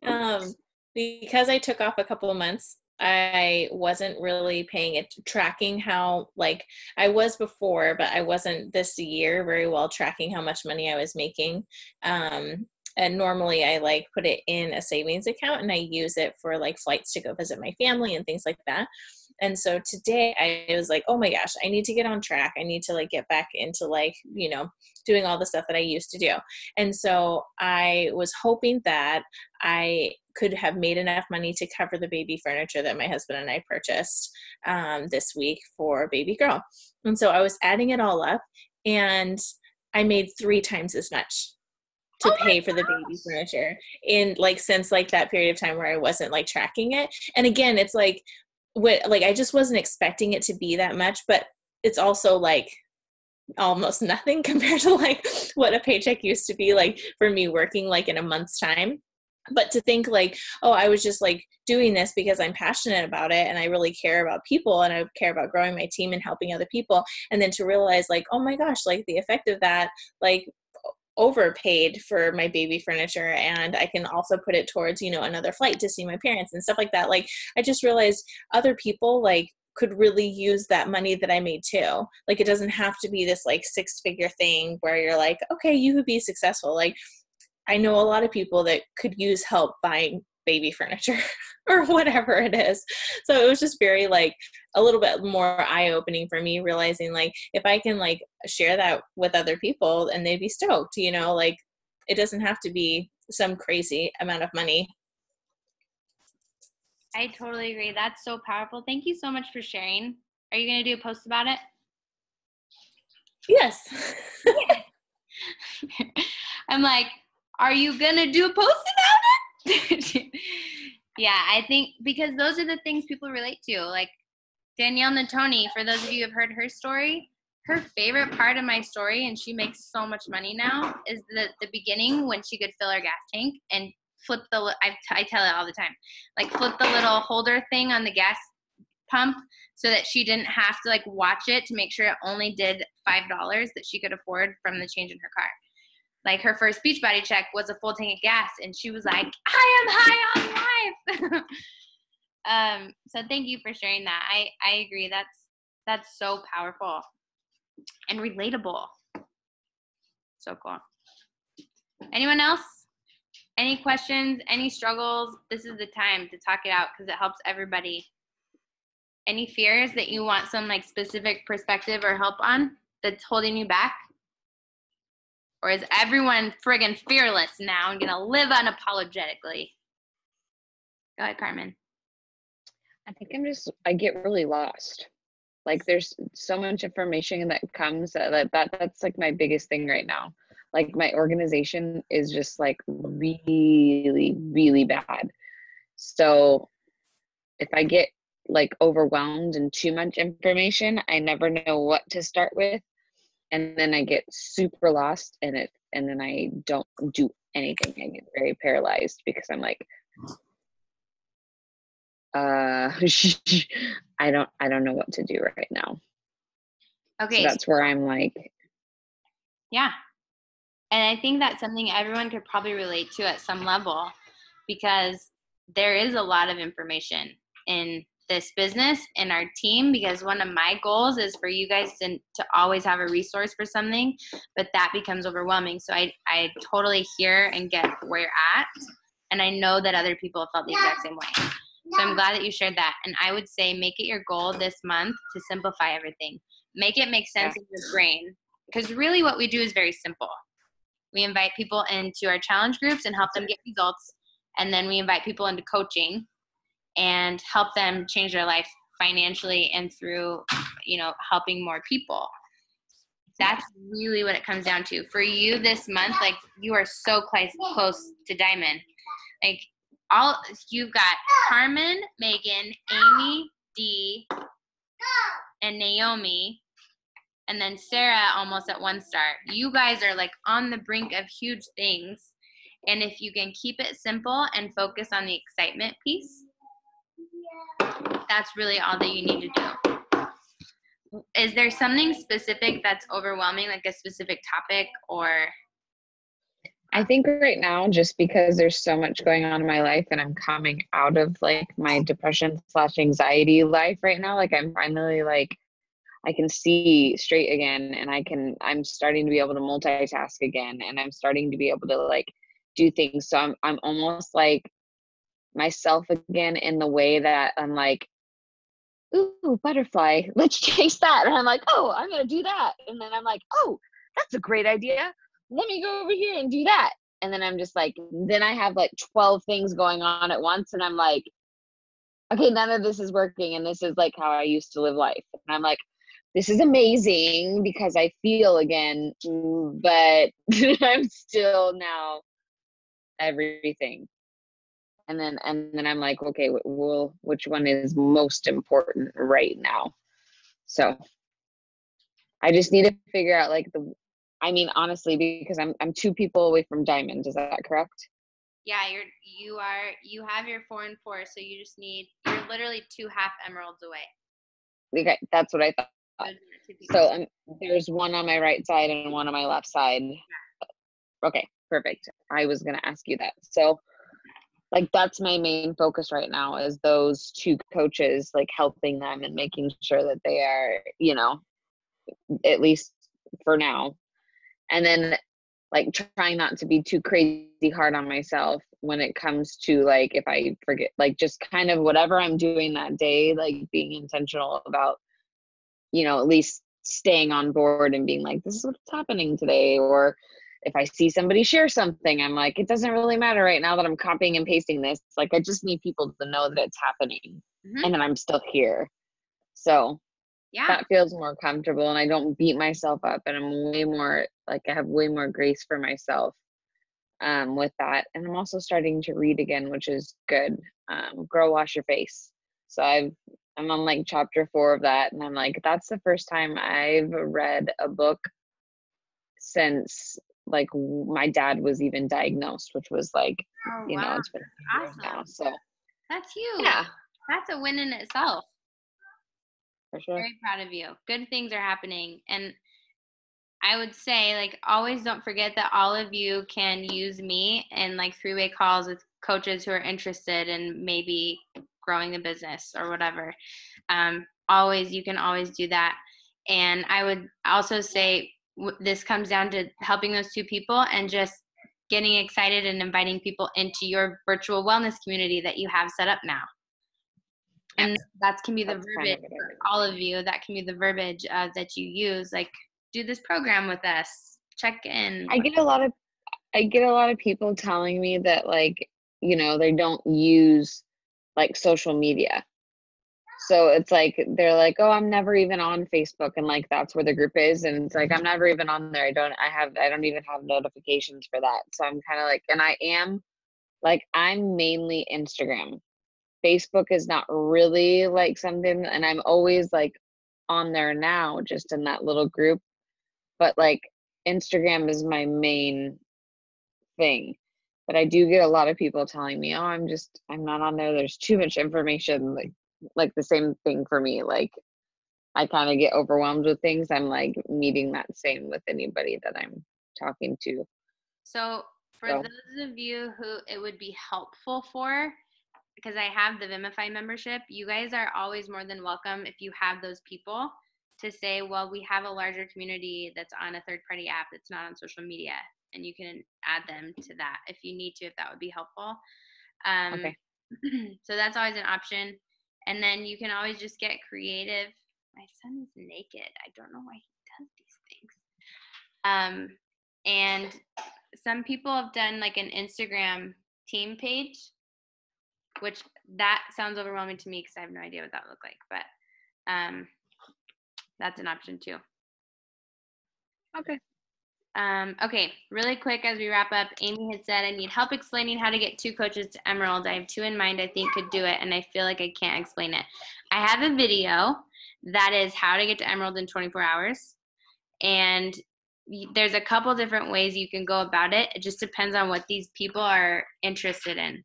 [SPEAKER 4] um, because I took off a couple of months, I wasn't really paying it tracking how like I was before, but I wasn't this year very well tracking how much money I was making. Um, and normally I like put it in a savings account and I use it for like flights to go visit my family and things like that. And so today I was like, oh my gosh, I need to get on track. I need to like get back into like, you know, doing all the stuff that I used to do. And so I was hoping that I could have made enough money to cover the baby furniture that my husband and I purchased um, this week for baby girl. And so I was adding it all up and I made three times as much to oh pay for the baby furniture in like since like that period of time where I wasn't like tracking it. And again, it's like what like I just wasn't expecting it to be that much, but it's also like almost nothing compared to like what a paycheck used to be like for me working like in a month's time but to think like oh i was just like doing this because i'm passionate about it and i really care about people and i care about growing my team and helping other people and then to realize like oh my gosh like the effect of that like overpaid for my baby furniture and I can also put it towards, you know, another flight to see my parents and stuff like that. Like I just realized other people like could really use that money that I made too. Like it doesn't have to be this like six figure thing where you're like, okay, you could be successful. Like I know a lot of people that could use help buying baby furniture or whatever it is. So it was just very like a little bit more eye opening for me realizing like if I can like share that with other people and they'd be stoked, you know, like it doesn't have to be some crazy amount of money.
[SPEAKER 1] I totally agree. That's so powerful. Thank you so much for sharing. Are you going to do a post about it?
[SPEAKER 4] Yes.
[SPEAKER 1] I'm like, are you going to do a post about it? yeah, I think because those are the things people relate to. Like Danielle Natoni, for those of you who have heard her story, her favorite part of my story, and she makes so much money now, is the the beginning when she could fill her gas tank and flip the. I, tell it all the time, like flip the little holder thing on the gas pump so that she didn't have to like watch it to make sure it only did five dollars that she could afford from the change in her car like her first Beachbody check was a full tank of gas and she was like i am high on life. Um so thank you for sharing that. I i agree. That's that's so powerful and relatable. So cool. Anyone else? Any questions? Any struggles? This is the time to talk it out because it helps everybody. Any fears that you want some like specific perspective or help on that's holding you back or is everyone friggin' fearless now and gonna live unapologetically? Go ahead, Carmen.
[SPEAKER 3] I think I'm just, I get really lost. Like there's so much information that comes that, that that's like my biggest thing right now. Like my organization is just like really, really bad. So if I get like overwhelmed and too much information, I never know what to start with and then I get super lost in it and then I don't do anything. I get very paralyzed because I'm like uh I don't I don't know what to do right now.
[SPEAKER 1] Okay.
[SPEAKER 3] So that's where I'm like
[SPEAKER 1] Yeah. And I think that's something everyone could probably relate to at some level because there is a lot of information in this business and our team because one of my goals is for you guys to, to always have a resource for something but that becomes overwhelming. So I, I totally hear and get where you're at and i know that other people felt the exact same way. So i'm glad that you shared that and i would say make it your goal this month to simplify everything. Make it make sense in your brain because really what we do is very simple. We invite people into our challenge groups and help them get results and then we invite people into coaching and help them change their life financially and through you know helping more people That's really what it comes down to. For you this month, like you are so close close to diamond. Like all you've got Carmen, Megan, Amy, Dee, and Naomi, and then Sarah almost at one star. You guys are like on the brink of huge things. And if you can keep it simple and focus on the excitement piece, that's really all that you need to do. Is there something specific that's overwhelming, like a specific topic or?
[SPEAKER 3] I think right now, just because there's so much going on in my life and I'm coming out of like my depression slash anxiety life right now, like I'm finally like, I can see straight again and I can, I'm starting to be able to multitask again and I'm starting to be able to like do things. So I'm, I'm almost like myself again in the way that I'm like, ooh, butterfly, let's chase that. And I'm like, oh, I'm going to do that. And then I'm like, oh, that's a great idea. Let me go over here and do that. And then I'm just like, then I have like 12 things going on at once. And I'm like, okay, none of this is working. And this is like how I used to live life. And I'm like, this is amazing because I feel again, but I'm still now everything and then and then i'm like okay well which one is most important right now? So i just need to figure out like the i mean honestly because i'm i'm two people away from diamond is that correct?
[SPEAKER 1] Yeah you're you are you have your four and four so you just need you're literally two half emeralds away.
[SPEAKER 3] Okay that's what i thought. So um, there's one on my right side and one on my left side. Okay perfect. I was going to ask you that. So like that's my main focus right now is those two coaches like helping them and making sure that they are you know at least for now. And then like trying not to be too crazy hard on myself when it comes to like if i forget like just kind of whatever i'm doing that day like being intentional about you know at least staying on board and being like this is what's happening today or if I see somebody share something, I'm like, it doesn't really matter right now that I'm copying and pasting this. Like, I just need people to know that it's happening mm-hmm. and that I'm still here. So, yeah, that feels more comfortable, and I don't beat myself up, and I'm way more like I have way more grace for myself um, with that. And I'm also starting to read again, which is good. Um, Girl, wash your face. So I've I'm on like chapter four of that, and I'm like, that's the first time I've read a book since like my dad was even diagnosed, which was like, oh, you wow. know, it's been awesome. now. So
[SPEAKER 1] that's huge. Yeah. That's a win in itself.
[SPEAKER 3] For sure.
[SPEAKER 1] Very proud of you. Good things are happening. And I would say, like, always don't forget that all of you can use me in like three way calls with coaches who are interested in maybe growing the business or whatever. Um, always, you can always do that. And I would also say, this comes down to helping those two people and just getting excited and inviting people into your virtual wellness community that you have set up now. And that can be the That's verbiage kind of for all of you. That can be the verbiage uh, that you use. Like, do this program with us. Check in.
[SPEAKER 3] I get a lot of, I get a lot of people telling me that like, you know, they don't use like social media so it's like they're like oh i'm never even on facebook and like that's where the group is and it's like i'm mm-hmm. never even on there. I don't i have i don't even have notifications for that. So i'm kind of like and i am like i'm mainly instagram. Facebook is not really like something and i'm always like on there now just in that little group but like instagram is my main thing. But i do get a lot of people telling me oh i'm just i'm not on there. There's too much information like like the same thing for me like i kind of get overwhelmed with things i'm like meeting that same with anybody that i'm talking to
[SPEAKER 1] so for so. those of you who it would be helpful for because i have the vimify membership you guys are always more than welcome if you have those people to say well we have a larger community that's on a third party app that's not on social media and you can add them to that if you need to if that would be helpful um, okay. so that's always an option and then you can always just get creative. My son is naked. I don't know why he does these things. Um, and some people have done like an Instagram team page, which that sounds overwhelming to me because I have no idea what that look like. But um, that's an option too.
[SPEAKER 3] Okay.
[SPEAKER 1] Um, okay, really quick as we wrap up, Amy had said, I need help explaining how to get two coaches to Emerald. I have two in mind I think could do it, and I feel like I can't explain it. I have a video that is how to get to Emerald in 24 hours. And there's a couple different ways you can go about it. It just depends on what these people are interested in.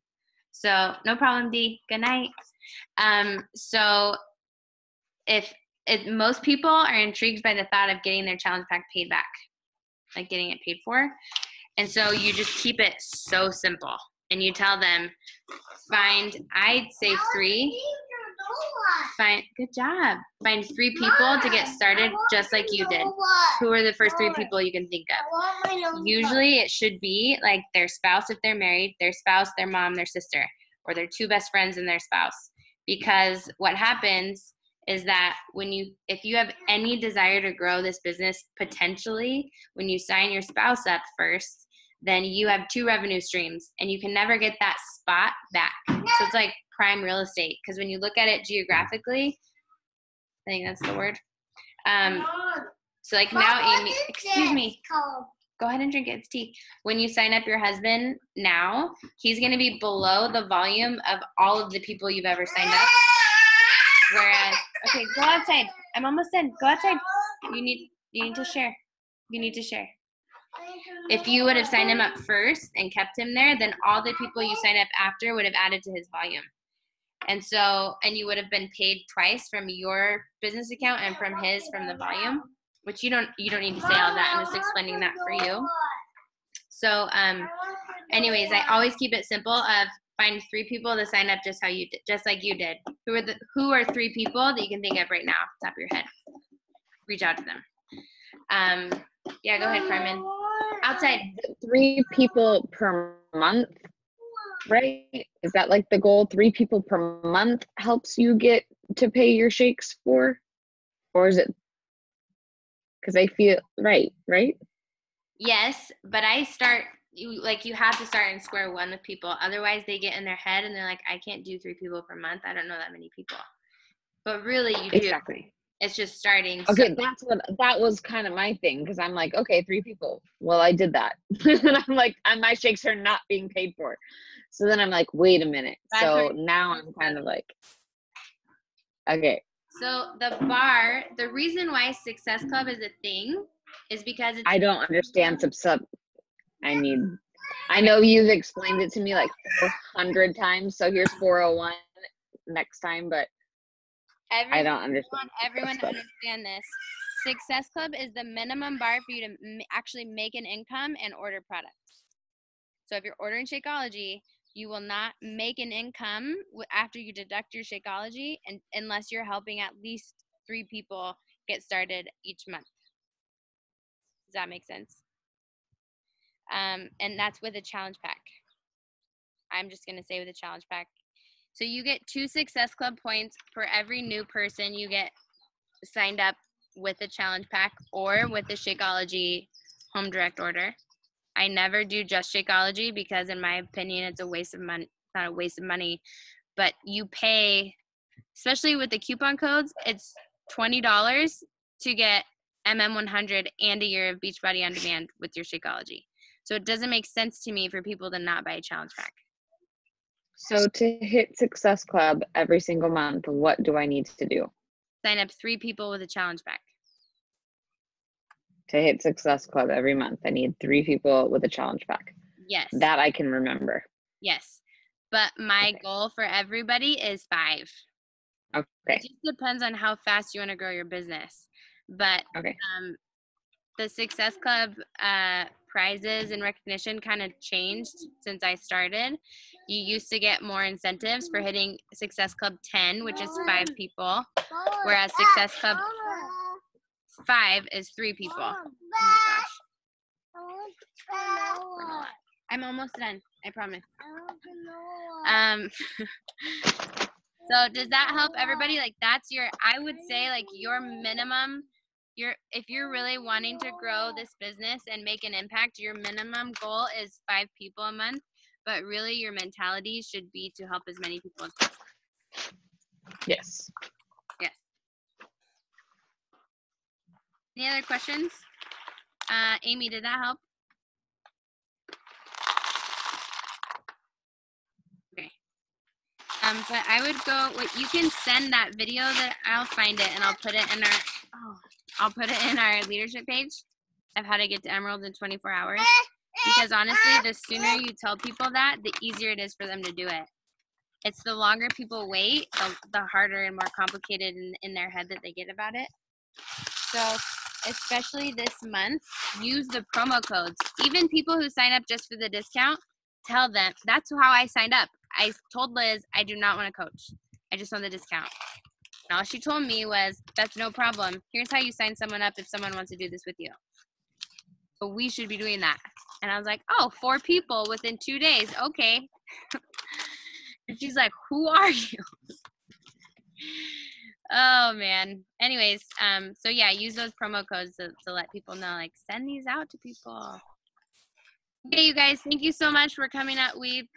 [SPEAKER 1] So, no problem, D. Good night. Um, so, if, if most people are intrigued by the thought of getting their challenge pack paid back, like getting it paid for. And so you just keep it so simple and you tell them, find, I'd say three. Find, good job. Find three people to get started just like you did. Who are the first three people you can think of? Usually it should be like their spouse if they're married, their spouse, their mom, their sister, or their two best friends and their spouse. Because what happens is that when you if you have any desire to grow this business potentially when you sign your spouse up first then you have two revenue streams and you can never get that spot back. So it's like prime real estate because when you look at it geographically i think that's the word um so like now amy excuse me. go ahead and drink it it's tea. When you sign up your husband now he's going to be below the volume of all of the people you've ever signed up. Whereas, okay, go outside. I'm almost done. Go outside. You need you need to share. You need to share. If you would have signed him up first and kept him there, then all the people you sign up after would have added to his volume. And so, and you would have been paid twice from your business account and from his from the volume, which you don't you don't need to say all that. I'm just explaining that for you. So, um, anyways, I always keep it simple. Of find three people to sign up just how you did, just like you did. Who are the who are three people that you can think of right now, top of your head? Reach out to them. Um, yeah, go ahead, Carmen. Outside.
[SPEAKER 3] Three people per month, right? Is that like the goal? Three people per month helps you get to pay your shakes for, or is it? Because I feel right, right.
[SPEAKER 1] Yes, but I start you like you have to start in square one with people otherwise they get in their head and they're like i can't do three people per month i don't know that many people. But really you do. Exactly. It's just starting
[SPEAKER 3] okay so. that's what that was kind of my thing because i'm like okay three people. Well i did that. And i'm like and my shakes are not being paid for. So then i'm like wait a minute. That's so now i'm kind of like okay.
[SPEAKER 1] So the bar the reason why success club is a thing is because
[SPEAKER 3] I don't understand sub sub I need. I know you've explained it to me like 400 times, so here's 401 next time, but everyone, I don't understand.
[SPEAKER 1] Everyone to understand this. Success Club is the minimum bar for you to m- actually make an income and order products. So if you're ordering Shakeology, you will not make an income after you deduct your Shakeology and, unless you're helping at least three people get started each month. Does that make sense? Um, and that's with a challenge pack. I'm just gonna say with a challenge pack. So you get two Success Club points for every new person you get signed up with a challenge pack or with the Shakeology home direct order. I never do just Shakeology because, in my opinion, it's a waste of money. Not a waste of money, but you pay, especially with the coupon codes. It's twenty dollars to get MM100 and a year of Beachbody on demand with your Shakeology. So it doesn't make sense to me for people to not buy a challenge pack.
[SPEAKER 3] So to hit Success Club every single month, what do I need to do?
[SPEAKER 1] Sign up three people with a challenge pack.
[SPEAKER 3] To hit Success Club every month, I need three people with a challenge pack.
[SPEAKER 1] Yes.
[SPEAKER 3] That I can remember.
[SPEAKER 1] Yes. But my okay. goal for everybody is five.
[SPEAKER 3] Okay.
[SPEAKER 1] It just depends on how fast you want to grow your business. But
[SPEAKER 3] okay.
[SPEAKER 1] um, the Success Club uh, prizes and recognition kind of changed since I started. You used to get more incentives for hitting Success Club 10, which is five people, whereas Success Club 5 is three people. Oh. I'm almost done. I promise. Um, so does that help everybody? Like that's your, I would say like your minimum you're if you're really wanting to grow this business and make an impact, your minimum goal is five people a month. But really, your mentality should be to help as many people as possible.
[SPEAKER 3] Yes.
[SPEAKER 1] Yes. Any other questions? Uh, Amy, did that help? Okay. Um, but I would go. What you can send that video that I'll find it and I'll put it in our. Oh, I'll put it in our leadership page of how to get to Emerald in 24 hours. Because honestly, the sooner you tell people that, the easier it is for them to do it. It's the longer people wait, the, the harder and more complicated in, in their head that they get about it. So, especially this month, use the promo codes. Even people who sign up just for the discount, tell them that's how I signed up. I told Liz I do not want to coach. I just want the discount. And all she told me was, that's no problem. Here's how you sign someone up if someone wants to do this with you. But we should be doing that. And I was like, oh, four people within two days. Okay. and she's like, who are you? oh man. Anyways, um, so yeah, use those promo codes to, to let people know, like send these out to people. Okay, you guys, thank you so much for coming out. We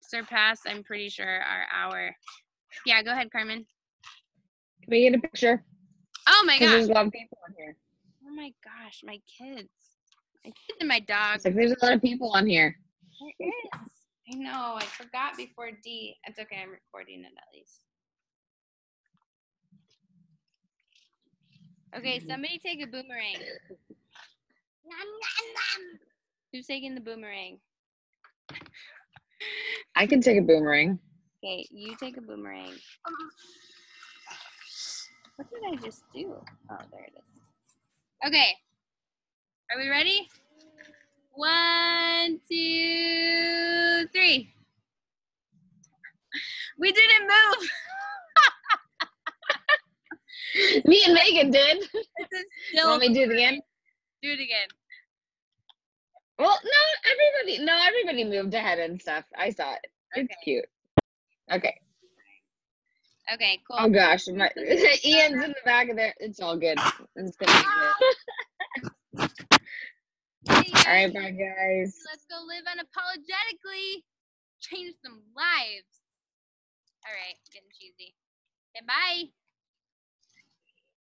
[SPEAKER 1] surpassed, I'm pretty sure, our hour. Yeah, go ahead, Carmen.
[SPEAKER 3] Can we get a picture?
[SPEAKER 1] Oh my gosh.
[SPEAKER 3] There's a lot of people on here.
[SPEAKER 1] Oh my gosh, my kids. My kids and my dog.
[SPEAKER 3] It's like there's a lot of people on here.
[SPEAKER 1] There is. I know. I forgot before D. It's okay. I'm recording it at least. Okay, mm-hmm. somebody take a boomerang. Who's taking the boomerang?
[SPEAKER 3] I can take a boomerang.
[SPEAKER 1] Okay, you take a boomerang. What did I just do? Oh, there it is. Okay. Are we ready? One, two, three. We didn't move.
[SPEAKER 3] Me and Megan did. Let me do it again?
[SPEAKER 1] Do it again.
[SPEAKER 3] Well, no, everybody, no, everybody moved ahead and stuff. I saw it. It's
[SPEAKER 1] Okay.
[SPEAKER 3] cute. Okay.
[SPEAKER 1] Okay, cool.
[SPEAKER 3] Oh gosh, my Ian's in the back of there. It's all good. It's gonna be good. All right, bye guys.
[SPEAKER 1] Let's go live unapologetically. Change some lives. All right, getting cheesy. Okay, bye.